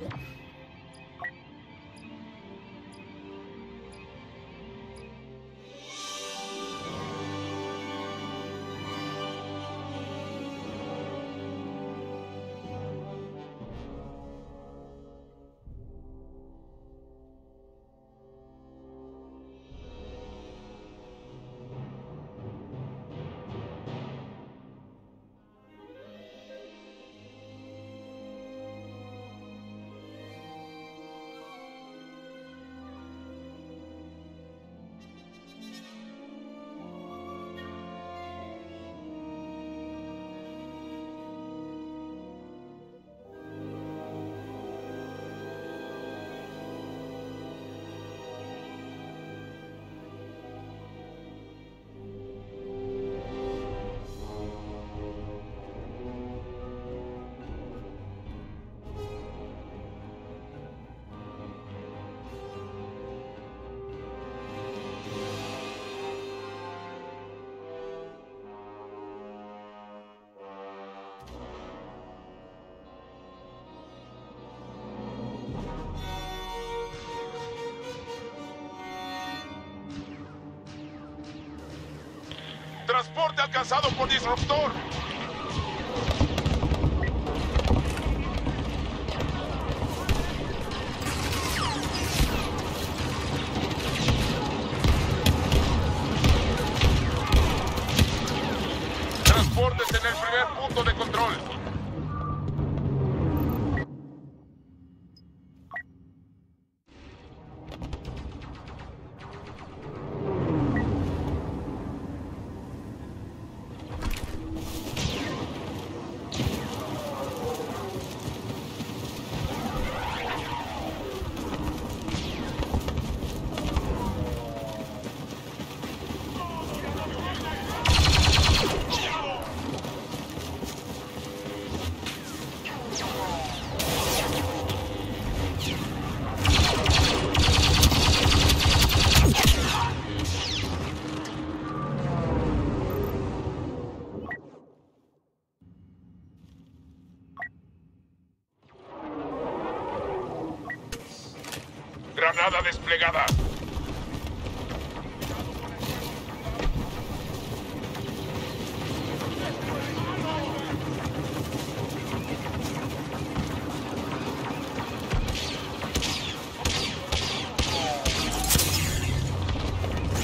Yeah. Transporte alcanzado por disruptor.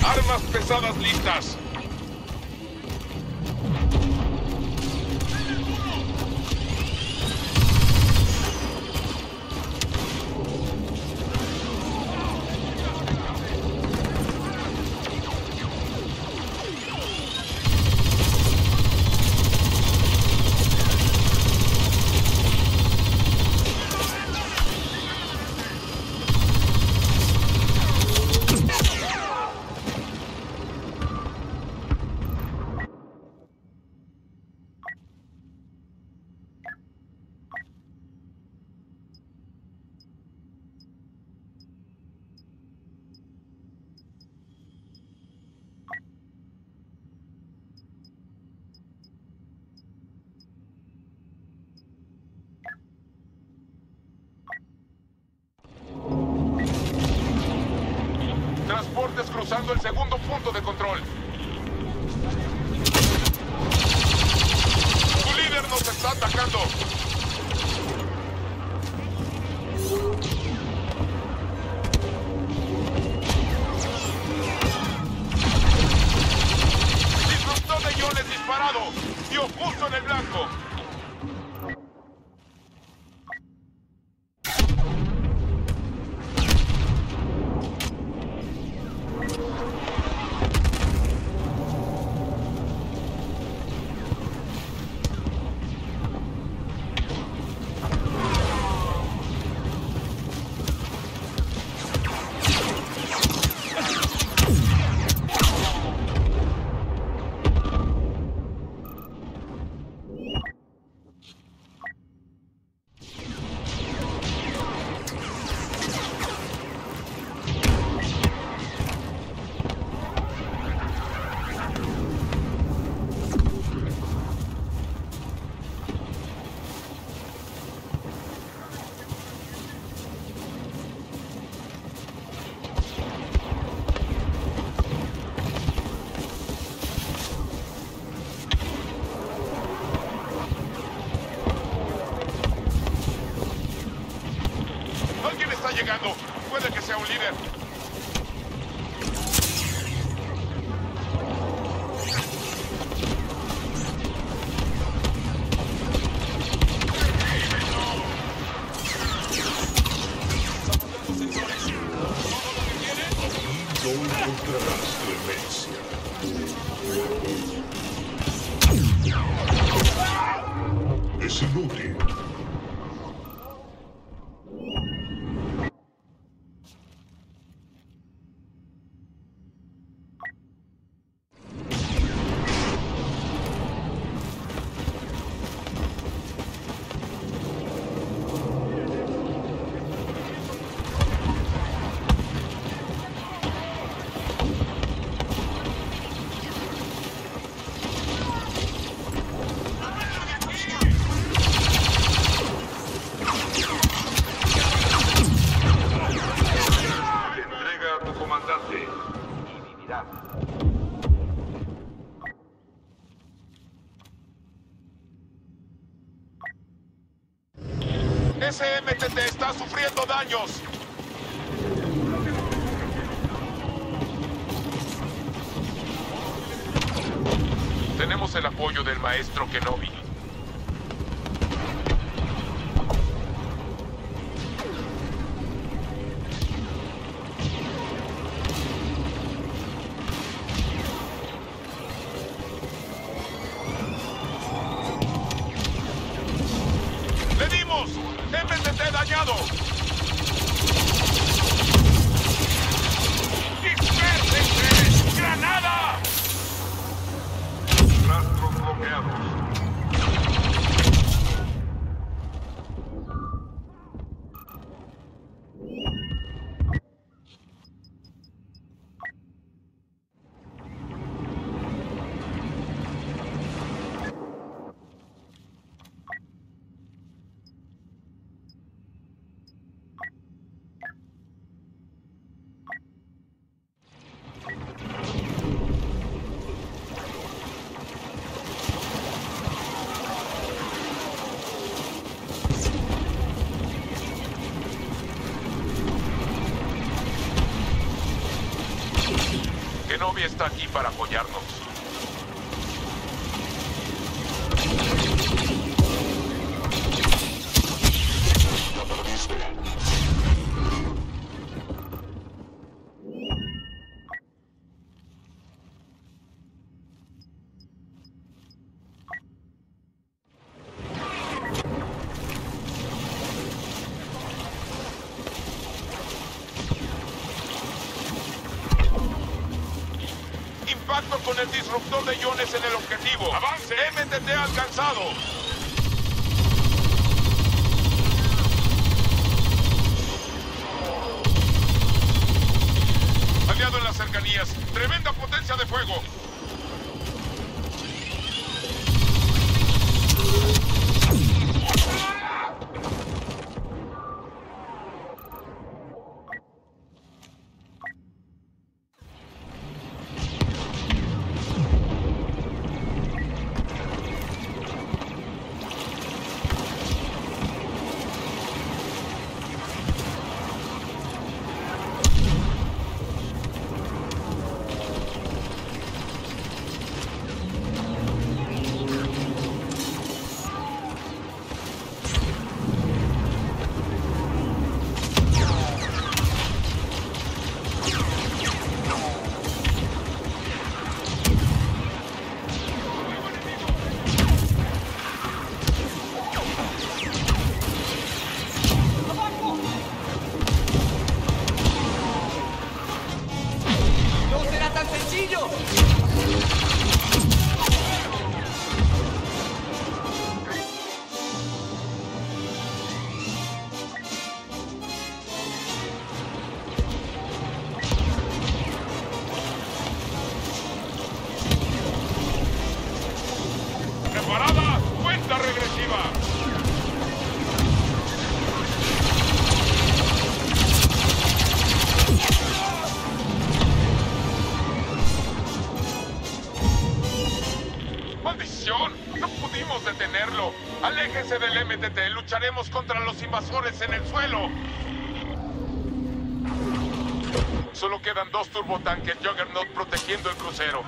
Armas pesadas listas. Transportes cruzando el segundo punto de control. Tu líder nos está atacando. Disruptor de iones disparado. Dio justo en el blanco. Es inútil. Ese MTT está sufriendo daños. Tenemos el apoyo del maestro Kenobi. Está aquí para apoyarnos. Iones en el objetivo. ¡Avance! MTT alcanzado. Aliado en las cercanías. Tremenda potencia de fuego. Quedan dos turbotanques Juggernaut protegiendo el crucero.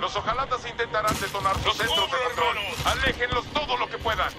Los ojalatas intentarán detonar sus centros de control. ¡Aléjenlos todo lo que puedan!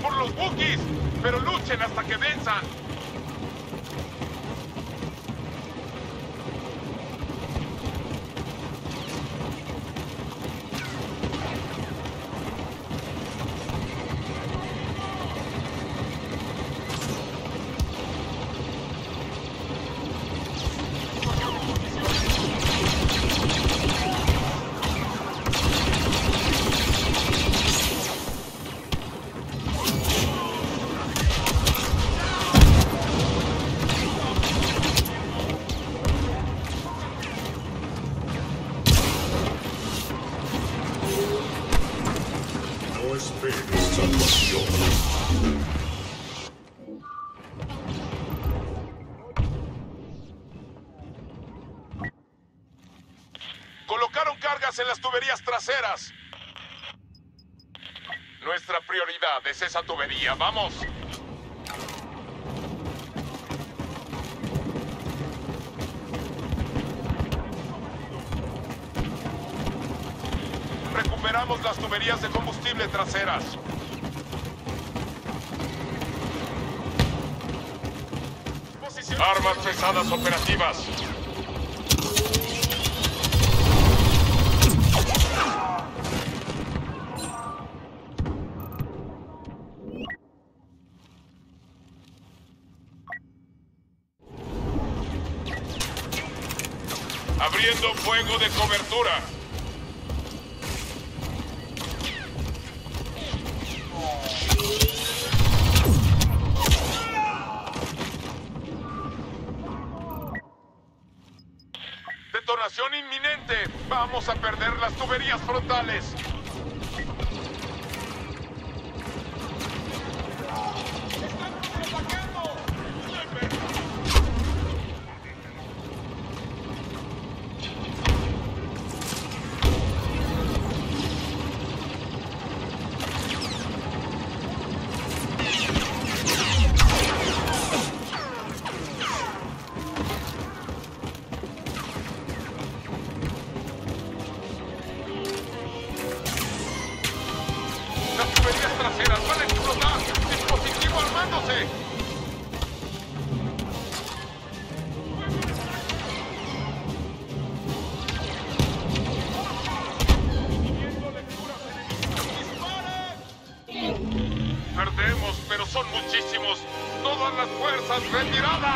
Por los Wookiees. Pero luchen hasta que venzan. Nuestra prioridad es esa tubería. ¡Vamos! Recuperamos las tuberías de combustible traseras. Armas pesadas operativas. De cobertura. Detonación inminente. Vamos a perder las tuberías frontales.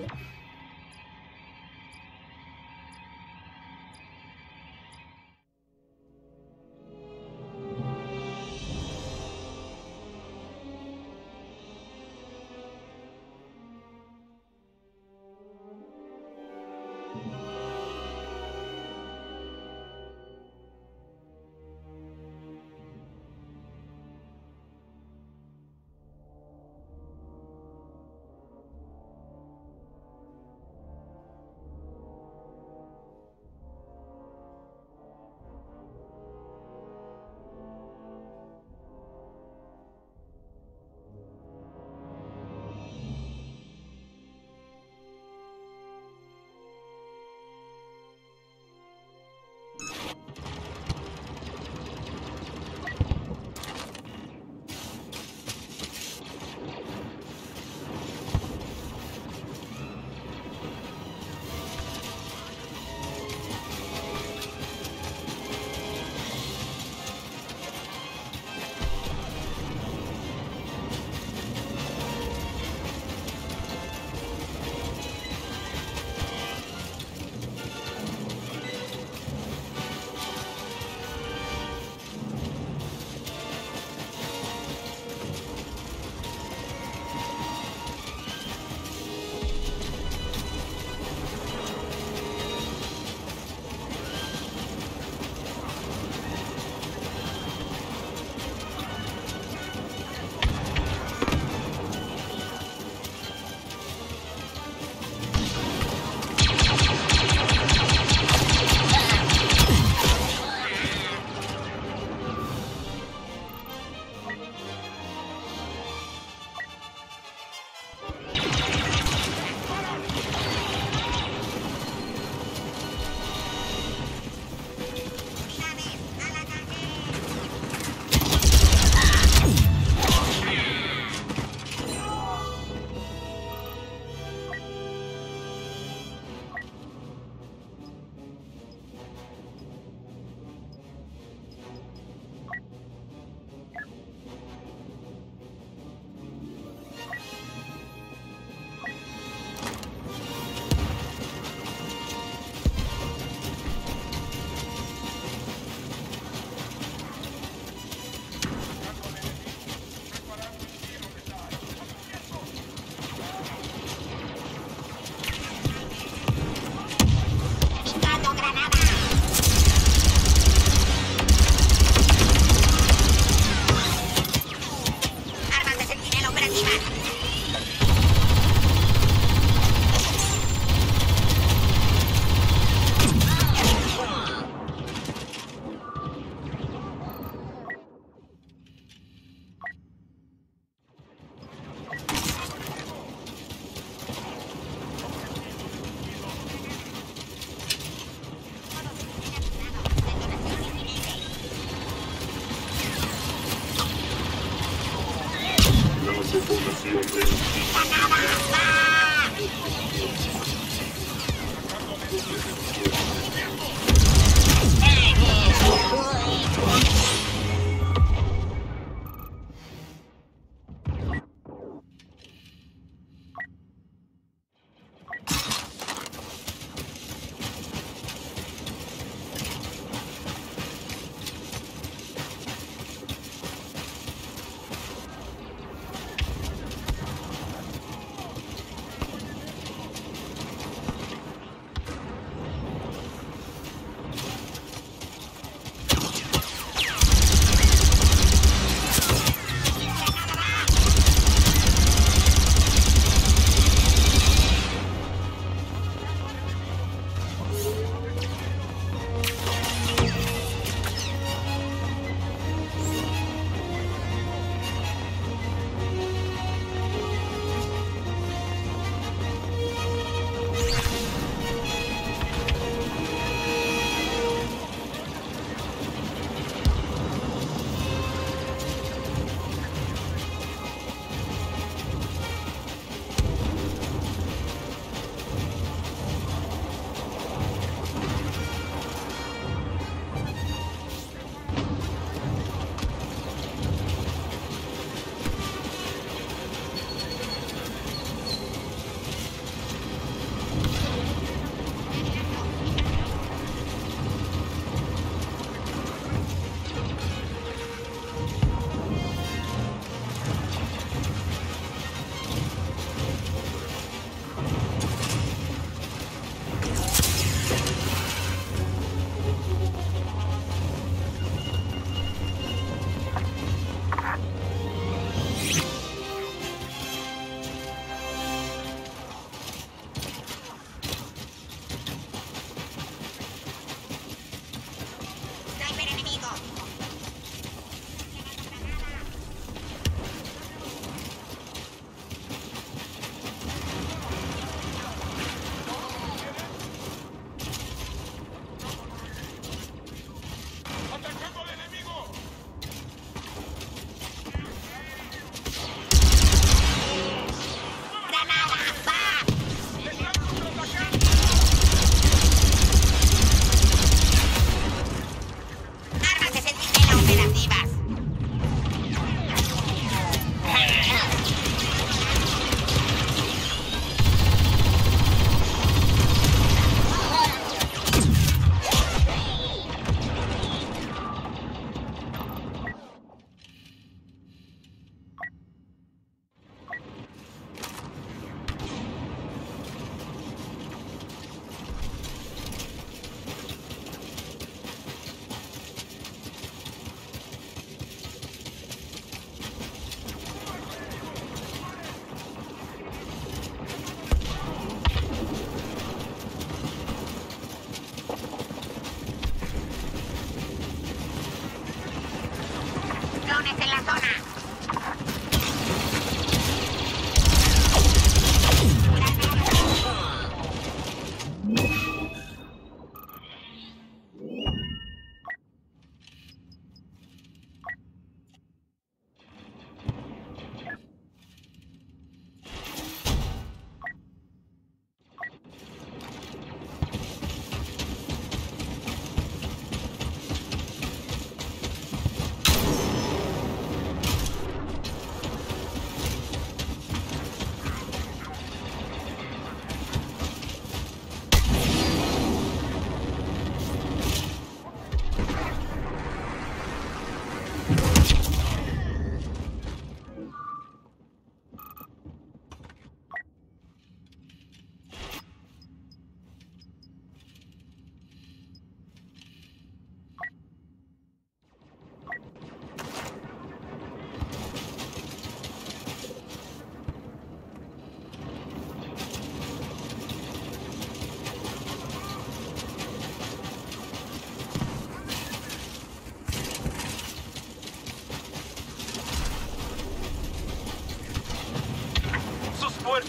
Yeah. En la zona.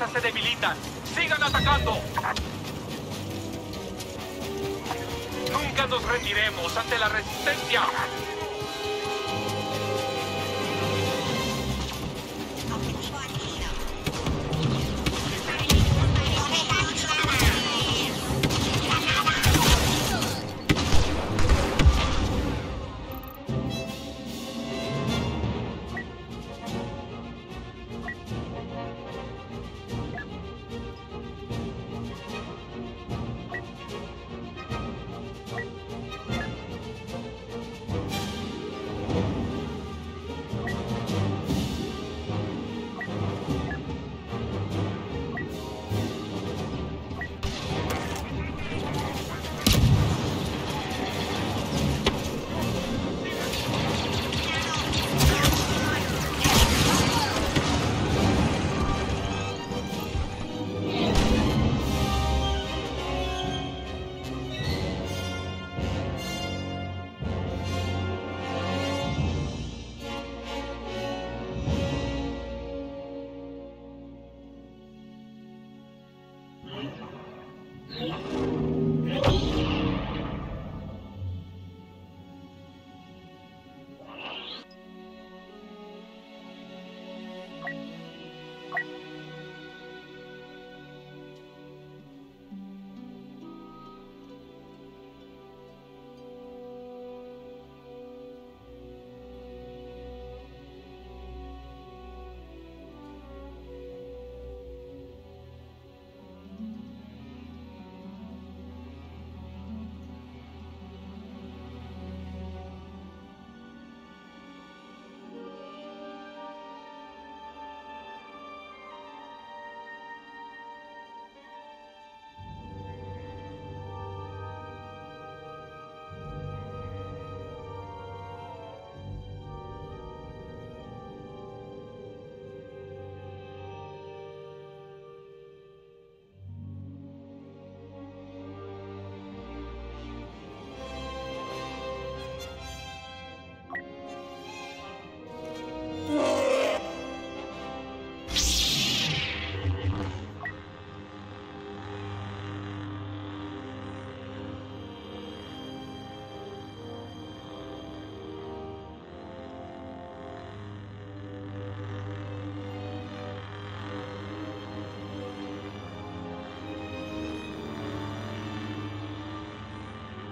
Se debilitan. ¡Sigan atacando! Nunca nos rendiremos ante la resistencia.